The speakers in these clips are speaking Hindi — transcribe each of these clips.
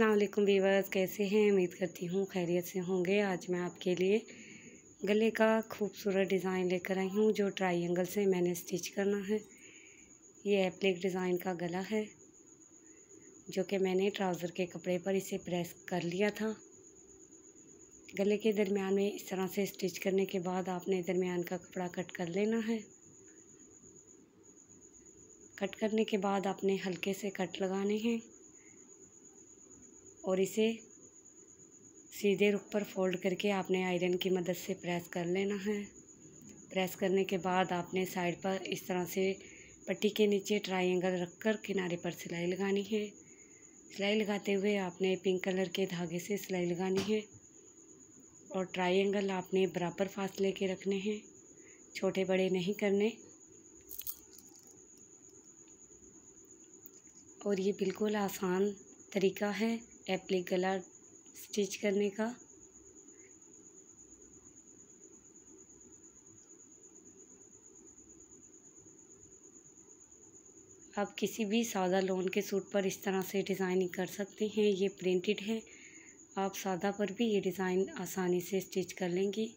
वालेकुम वीवर्स कैसे हैं? उम्मीद करती हूँ खैरियत से होंगे। आज मैं आपके लिए गले का खूबसूरत डिज़ाइन लेकर आई हूँ, जो ट्रायंगल से मैंने स्टिच करना है। ये एप्लिक डिज़ाइन का गला है, जो कि मैंने ट्राउज़र के कपड़े पर इसे प्रेस कर लिया था। गले के दरमियान में इस तरह से स्टिच करने के बाद आपने दरमियान का कपड़ा कट कर लेना है। कट करने के बाद आपने हल्के से कट लगाने हैं। और इसे सीधे रुख पर फोल्ड करके आपने आयरन की मदद से प्रेस कर लेना है। प्रेस करने के बाद आपने साइड पर इस तरह से पट्टी के नीचे ट्रायंगल रखकर किनारे पर सिलाई लगानी है। सिलाई लगाते हुए आपने पिंक कलर के धागे से सिलाई लगानी है और ट्रायंगल आपने बराबर फासले के रखने हैं। छोटे बड़े नहीं करने। और ये बिल्कुल आसान तरीका है। एप्लिक गला स्टिच करने का। आप किसी भी सादा लोन के सूट पर इस तरह से डिज़ाइनिंग कर सकते हैं, ये प्रिंटेड है। आप सादा पर भी ये डिज़ाइन आसानी से स्टिच कर लेंगी।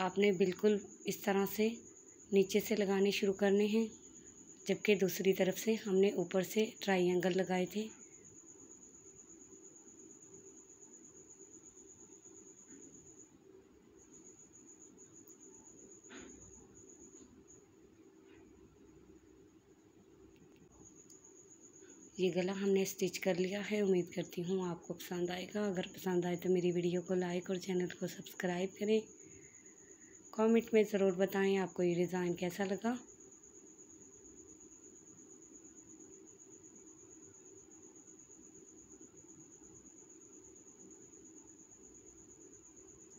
आपने बिल्कुल इस तरह से नीचे से लगाने शुरू करने हैं। जबकि दूसरी तरफ़ से हमने ऊपर से ट्रायंगल लगाए थे। ये गला हमने स्टिच कर लिया है। उम्मीद करती हूँ आपको पसंद आएगा। अगर पसंद आए तो मेरी वीडियो को लाइक और चैनल को सब्सक्राइब करें। कमेंट में ज़रूर बताएँ आपको ये डिज़ाइन कैसा लगा।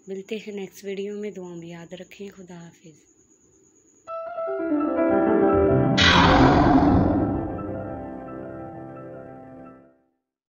मिलते हैं नेक्स्ट वीडियो में। दुआ में याद रखें। खुदा हाफिज़।